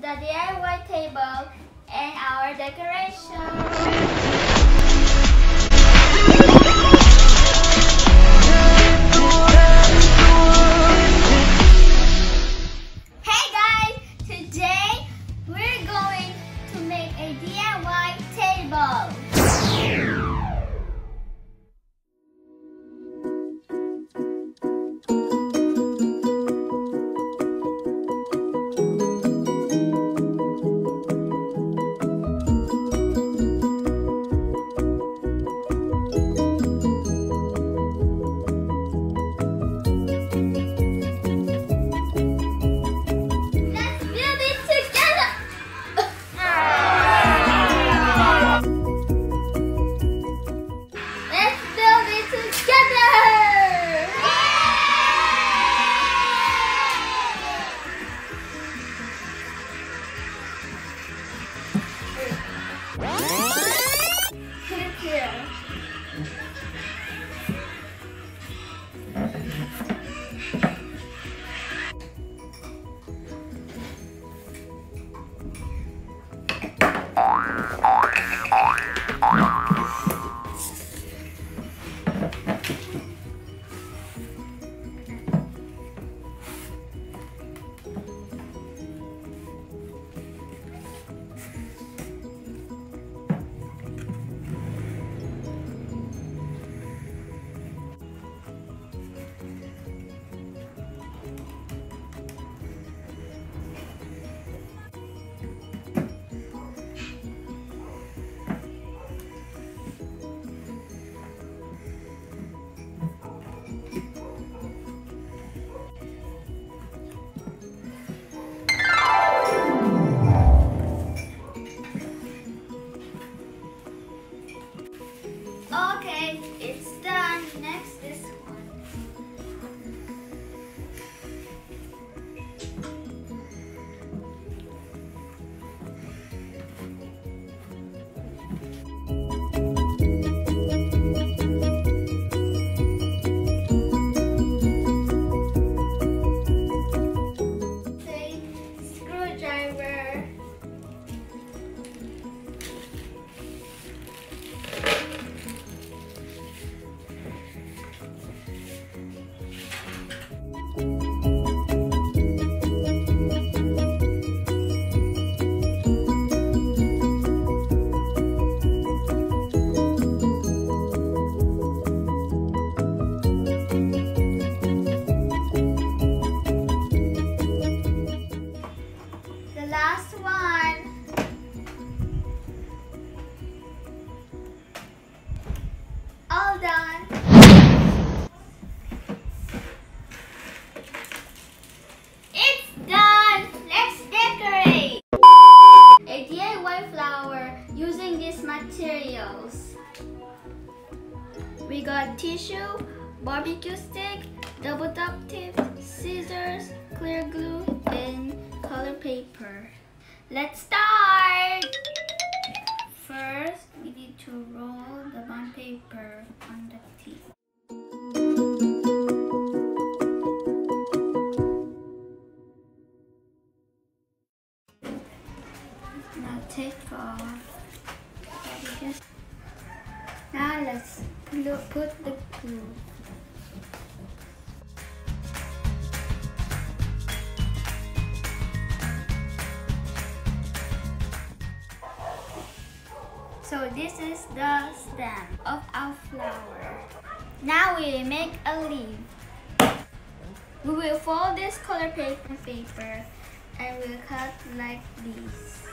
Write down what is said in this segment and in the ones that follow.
the DIY table and our decoration. Hey We got tissue, barbecue stick, double duct tape, scissors, clear glue, and color paper. Let's start! First, we need to roll the bond paper on the tip. So this is the stem of our flower. Now we make a leaf. We will fold this color paper paper and we'll cut like this.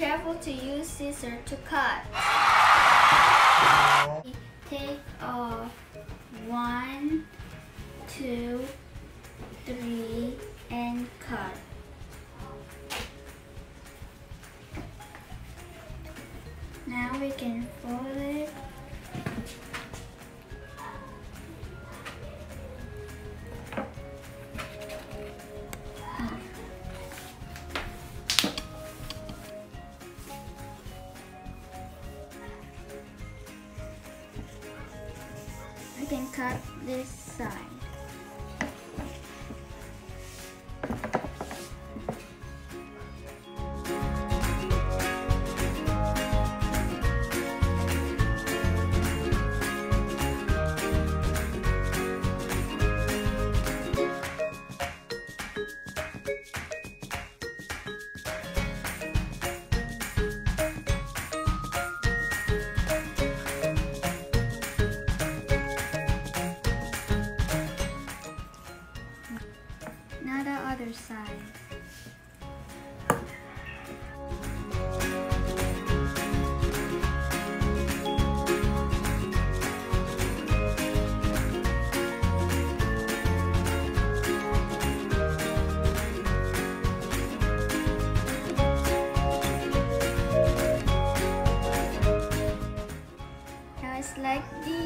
Careful to use scissors to cut. Take off one, two, three, and cut. Now we can fold it. Other side. Now it's like this.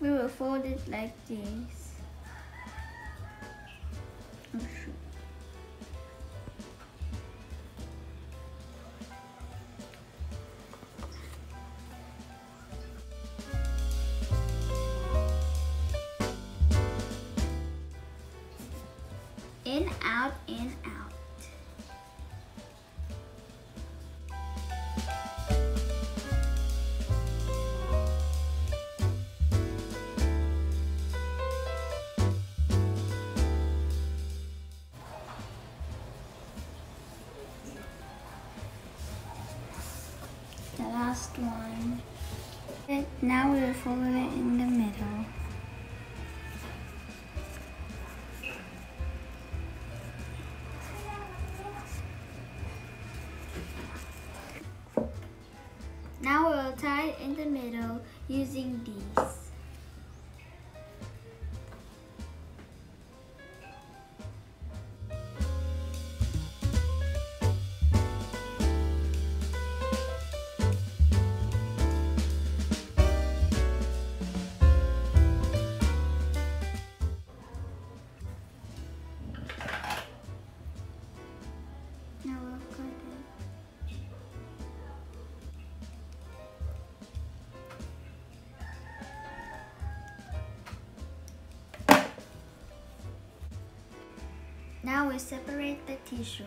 We will fold it like this. Now we will fold it in the middle. Now we'll tie it in the middle using these. We separate the tissue.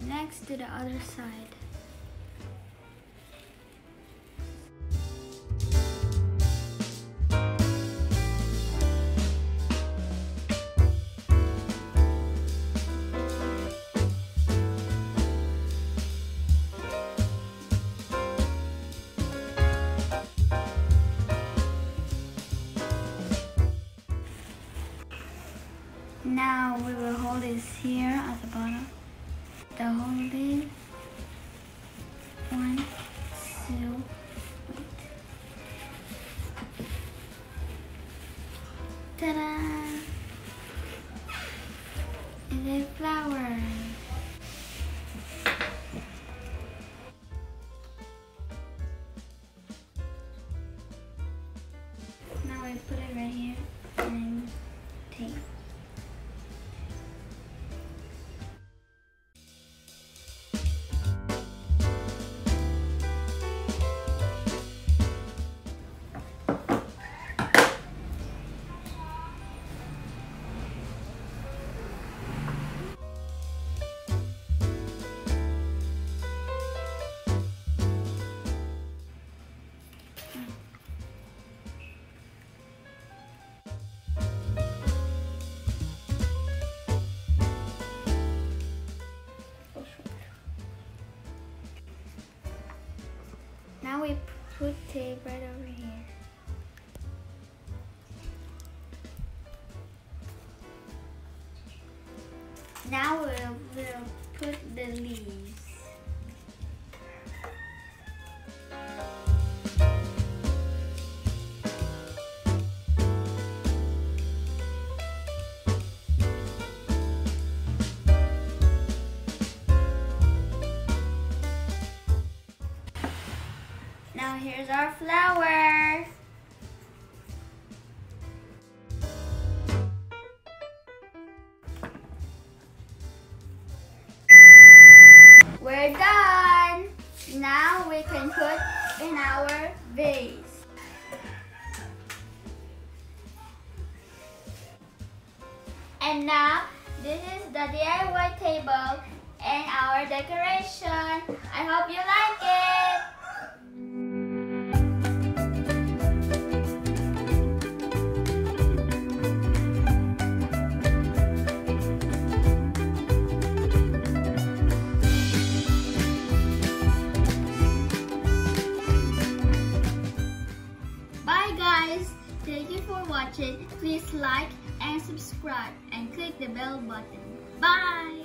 Next to the other side. Ta-da! Put tape right over here. Now we'll, we'll put the leaves. Here's our flower. We're done. Now we can put in our vase. And now this is the DIY table and our decoration. I hope you like it. Please like and subscribe and click the bell button. Bye!